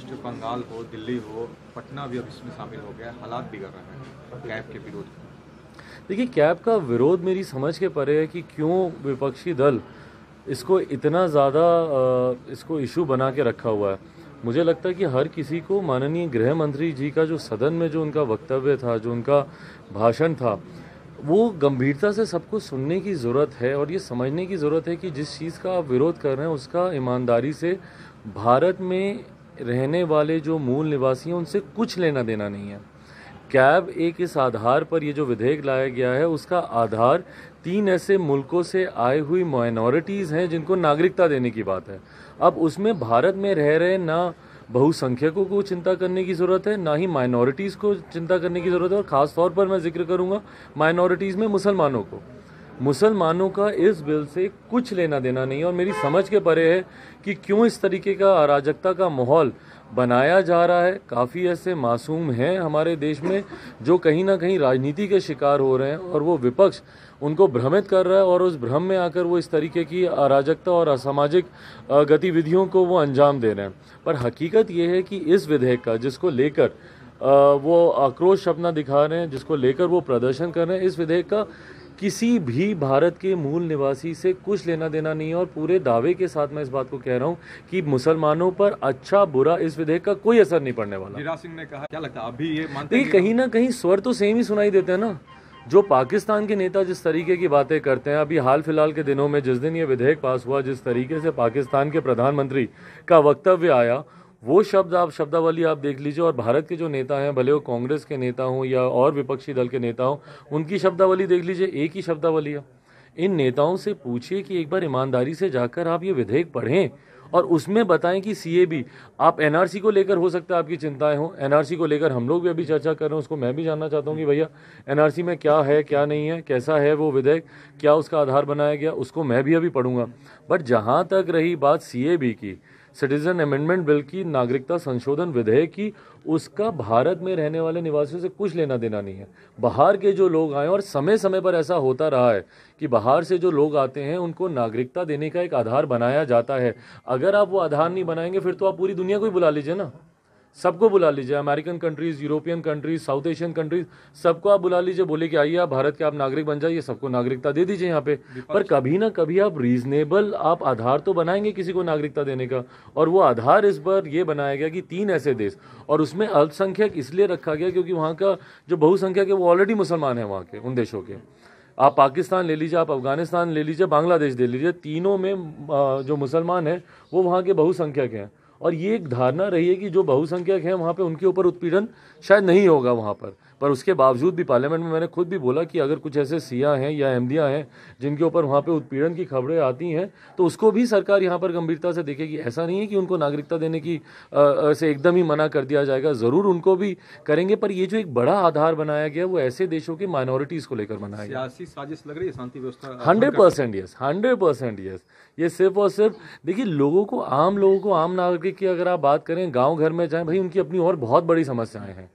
Waste Bengal हो, दिल्ली हो, पटना भी अब इसमें शामिल हो गया हालात बिगड़ रहे हैं। कैब के विरोध देखिए, कैब का विरोध मेरी समझ के परे है कि क्यों विपक्षी दल इसको इतना ज़्यादा इसको इशू बना के रखा हुआ है। मुझे लगता है कि हर किसी को माननीय गृह मंत्री जी का जो सदन में जो उनका वक्तव्य था, जो उनका भाषण था, वो गंभीरता से सबको सुनने की ज़रूरत है और ये समझने की ज़रूरत है कि जिस चीज़ का आप विरोध कर रहे हैं, उसका ईमानदारी से भारत में रहने वाले जो मूल निवासी हैं, उनसे कुछ लेना देना नहीं है। कैब एक इस आधार पर ये जो विधेयक लाया गया है, उसका आधार तीन ऐसे मुल्कों से आए हुई माइनॉरिटीज़ हैं, जिनको नागरिकता देने की बात है। अब उसमें भारत में रह रहे ना बहुसंख्यकों को चिंता करने की ज़रूरत है, ना ही माइनॉरिटीज़ को चिंता करने की ज़रूरत है, और ख़ास तौर पर मैं ज़िक्र करूँगा माइनॉरिटीज़ में मुसलमानों को। मुसलमानों का इस बिल से कुछ लेना देना नहीं और मेरी समझ के परे है कि क्यों इस तरीके का अराजकता का माहौल बनाया जा रहा है। काफ़ी ऐसे मासूम हैं हमारे देश में जो कहीं ना कहीं राजनीति के शिकार हो रहे हैं और वो विपक्ष उनको भ्रमित कर रहा है और उस भ्रम में आकर वो इस तरीके की अराजकता और असामाजिक गतिविधियों को वो अंजाम दे रहे हैं। पर हकीकत ये है कि इस विधेयक का जिसको लेकर वो आक्रोश अपना दिखा रहे हैं, जिसको लेकर वो प्रदर्शन कर रहे हैं, इस विधेयक का किसी भी भारत के मूल निवासी से कुछ लेना देना नहीं है और पूरे दावे के साथ मैं इस बात को कह रहा हूँ कि मुसलमानों पर अच्छा बुरा इस विधेयक का कोई असर नहीं पड़ने वाला। सिंह ने कहा क्या लगता है अभी ये मानते हैं कहीं ना कहीं स्वर तो सेम ही सुनाई देते हैं ना। जो पाकिस्तान के नेता जिस तरीके की बातें करते हैं अभी हाल फ़िलहाल के दिनों में जिस दिन ये विधेयक पास हुआ जिस तरीके से पाकिस्तान के प्रधानमंत्री का वक्तव्य आया वो शब्द आप, शब्दावली आप देख लीजिए, और भारत के जो नेता हैं, भले वो कांग्रेस के नेता हों या और विपक्षी दल के नेता हों, उनकी शब्दावली देख लीजिए, एक ही शब्दावली है। इन नेताओं से पूछिए कि एक बार ईमानदारी से जाकर आप ये विधेयक पढ़ें, और उसमें बताएँ कि सीएबी आप एनआरसी को लेकर हो सकता है आपकी चिंताएँ हो एनआरसी को लेकर हम लोग भी अभी चर्चा कर रहे हैं, उसको मैं भी जानना चाहता हूँ कि भैया एनआरसी में क्या है, क्या नहीं है, कैसा है वो विधेयक, क्या उसका आधार बनाया गया, उसको मैं भी अभी पढ़ूँगा। बट जहाँ तक रही बात सीएबी की सिटीजन अमेंडमेंट बिल की नागरिकता संशोधन विधेयक की, उसका भारत में रहने वाले निवासियों से कुछ लेना देना नहीं है। बाहर के जो लोग आए और समय समय पर ऐसा होता रहा है कि बाहर से जो लोग आते हैं, उनको नागरिकता देने का एक आधार बनाया जाता है। अगर आप वो आधार नहीं बनाएँगे, फिर तो आप पूरी दुनिया को ही बुला लीजिए ना। सबको बुला लीजिए American countries European countries South Asian countries सबको आप बुला लीजिए बोले कि आइए आप भारत के आप नागरिक बन जाइए सबको नागरिकता दे दीजिए यहाँ पे। पर कभी ना कभी आप रीजनेबल आप आधार तो बनाएँगे किसी को नागरिकता देने का और वो आधार इस बार ये बनाया गया कि तीन ऐसे देश और उसमें अल्पसंख्यक इसलिए रखा गया क्योंकि वहाँ का जो बहुसंख्यक है वो ऑलरेडी मुसलमान है वहाँ के उन देशों के। आप पाकिस्तान ले लीजिए आप अफ़गानिस्तान ले लीजिए बांग्लादेश ले लीजिए तीनों में जो मुसलमान हैं वो वहाँ के बहुसंख्यक हैं। और ये एक धारणा रही है कि जो बहुसंख्यक हैं वहाँ पे उनके ऊपर उत्पीड़न शायद नहीं होगा वहाँ पर। पर उसके बावजूद भी पार्लियामेंट में मैंने खुद भी बोला कि अगर कुछ ऐसे सिया हैं या अहमदियाँ हैं जिनके ऊपर वहाँ पे उत्पीड़न की खबरें आती हैं तो उसको भी सरकार यहाँ पर गंभीरता से देखेगी। ऐसा नहीं है कि उनको नागरिकता देने की अ, से एकदम ही मना कर दिया जाएगा। ज़रूर उनको भी करेंगे पर ये जो एक बड़ा आधार बनाया गया वो ऐसे देशों की माइनॉरिटीज़ को लेकर बनाया गया। साजिश लग रही है शांति व्यवस्था hundred percent yes hundred percent yes ये सिर्फ़ और सिर्फ़ देखिए लोगों को आम लोगों को आम नागरिक की अगर आप बात करें गाँव घर में जाएँ भाई उनकी अपनी और बहुत बड़ी समस्याएँ हैं।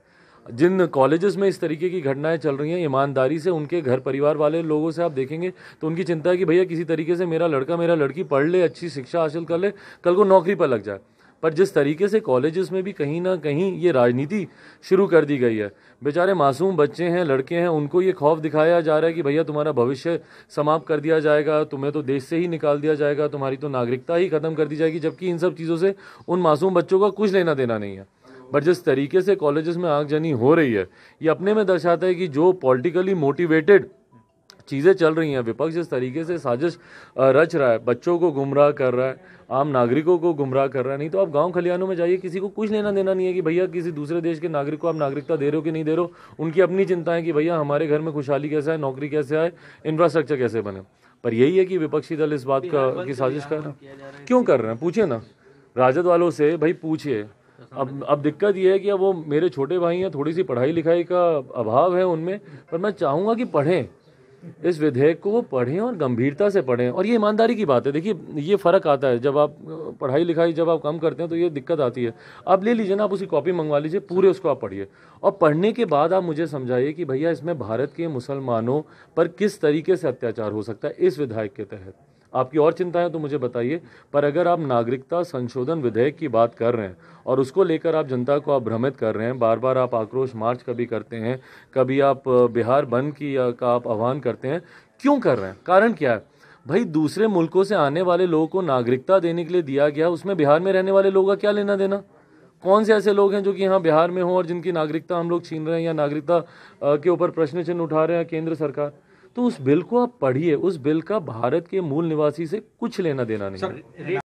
जिन कॉलेजेस में इस तरीके की घटनाएँ चल रही हैं, ईमानदारी से उनके घर परिवार वाले लोगों से आप देखेंगे तो उनकी चिंता है कि भैया किसी तरीके से मेरा लड़का, मेरा लड़की पढ़ ले, अच्छी शिक्षा हासिल कर ले, कल को नौकरी पर लग जाए। पर जिस तरीके से कॉलेजेस में भी कहीं ना कहीं ये राजनीति शुरू कर दी गई है, बेचारे मासूम बच्चे हैं, लड़के हैं, उनको ये खौफ दिखाया जा रहा है कि भैया तुम्हारा भविष्य समाप्त कर दिया जाएगा, तुम्हें तो देश से ही निकाल दिया जाएगा, तुम्हारी तो नागरिकता ही खत्म कर दी जाएगी, जबकि इन सब चीज़ों से उन मासूम बच्चों का कुछ लेना देना नहीं है। बट जिस तरीके से कॉलेजेस में आगजनी हो रही है ये अपने में दर्शाता है कि जो पॉलिटिकली मोटिवेटेड चीज़ें चल रही हैं विपक्ष जिस तरीके से साजिश रच रहा है बच्चों को गुमराह कर रहा है आम नागरिकों को गुमराह कर रहा है नहीं तो आप गाँव खलियानों में जाइए किसी को कुछ लेना देना नहीं है कि भैया किसी दूसरे देश के नागरिक को आप नागरिकता दे रहे हो कि नहीं दे रहे हो उनकी अपनी चिंता है कि भैया हमारे घर में खुशहाली कैसे आए नौकरी कैसे आए इंफ्रास्ट्रक्चर कैसे बने। पर यही है कि विपक्षी दल इस बात का की साजिश कर रहे हैं। क्यों कर रहे हैं? पूछिए ना। राजद वालों से भाई पूछिए। अब अब दिक्कत ये है कि अब वो मेरे छोटे भाई हैं, थोड़ी सी पढ़ाई लिखाई का अभाव है उनमें, पर मैं चाहूँगा कि पढ़ें। इस विधेयक को वो पढ़ें और गंभीरता से पढ़ें। और ये ईमानदारी की बात है। देखिए, ये फ़र्क आता है। जब आप, पढ़ाई लिखाई जब आप कम करते हैं तो ये दिक्कत आती है। आप ले लीजिए ना, आप उसकी कॉपी मंगवा लीजिए, पूरे उसको आप पढ़िए। और पढ़ने के बाद आप मुझे समझाइए कि भैया, इसमें भारत के मुसलमानों पर किस तरीके से अत्याचार हो सकता है, इस विधायक के तहत। आपकी और चिंताएँ तो मुझे बताइए। पर अगर आप नागरिकता संशोधन विधेयक की बात कर रहे हैं और उसको लेकर आप जनता को आप भ्रमित कर रहे हैं बार बार आप आक्रोश मार्च कभी करते हैं, कभी आप बिहार बंद की का आप आह्वान करते हैं, क्यों कर रहे हैं? कारण क्या है? भाई, दूसरे मुल्कों से आने वाले लोगों को नागरिकता देने के लिए दिया गया, उसमें बिहार में रहने वाले लोगों का क्या लेना देना? कौन से ऐसे लोग हैं जो कि यहाँ बिहार में हों और जिनकी नागरिकता हम लोग छीन रहे हैं या नागरिकता के ऊपर प्रश्न चिन्ह उठा रहे हैं केंद्र सरकार? तो उस बिल को आप पढ़िए, उस बिल का भारत के मूल निवासी से कुछ लेना देना नहीं।